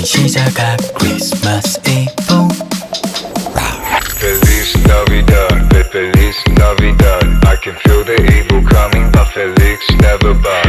이젠 시작할 Christmas Eve. Feliz Navidad, Feliz Navidad. I can feel the evil coming but Felix never buy